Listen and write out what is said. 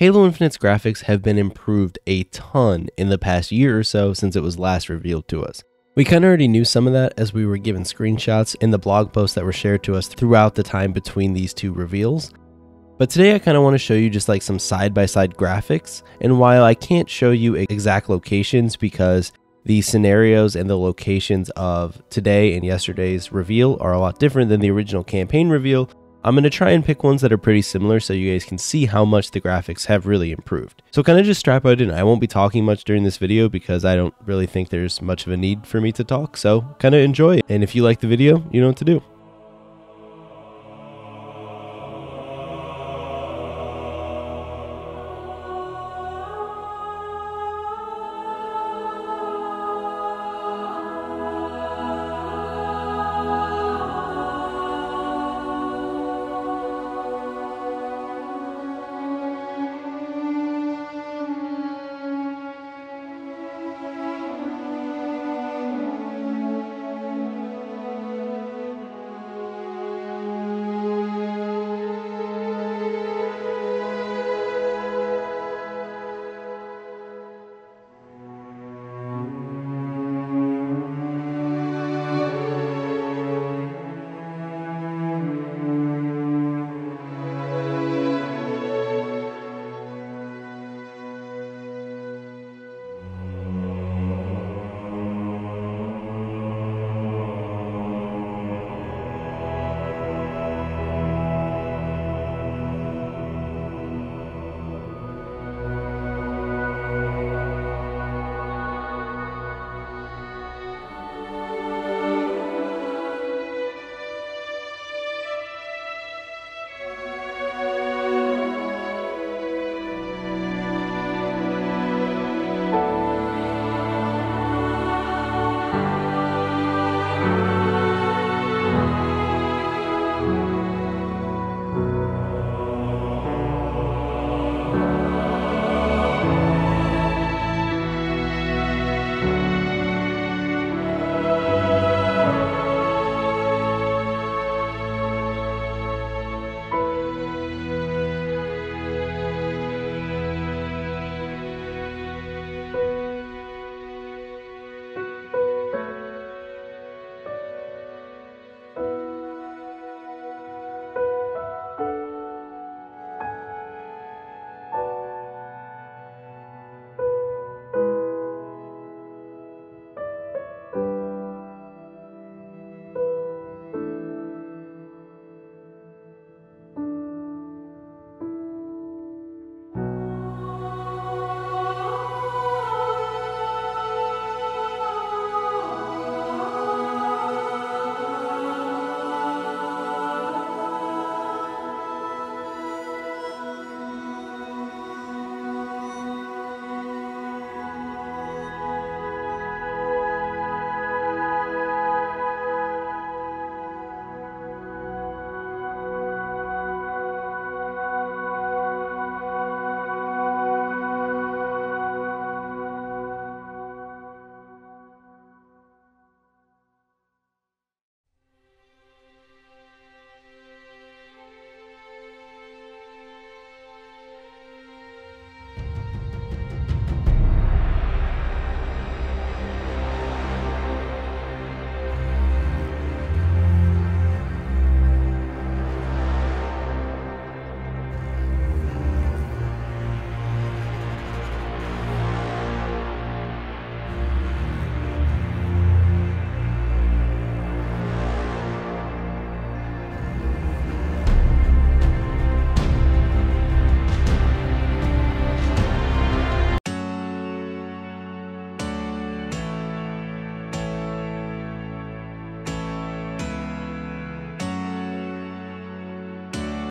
Halo Infinite's graphics have been improved a ton in the past year or so since it was last revealed to us. We kind of already knew some of that as we were given screenshots in the blog posts that were shared to us throughout the time between these two reveals. But today I kind of want to show you just like some side by side graphics. And while I can't show you exact locations because the scenarios and the locations of today and yesterday's reveal are a lot different than the original campaign reveal, I'm going to try and pick ones that are pretty similar so you guys can see how much the graphics have really improved. So kind of just strap out in. I won't be talking much during this video because I don't really think there's much of a need for me to talk. So kind of enjoy. It. And if you like the video, you know what to do.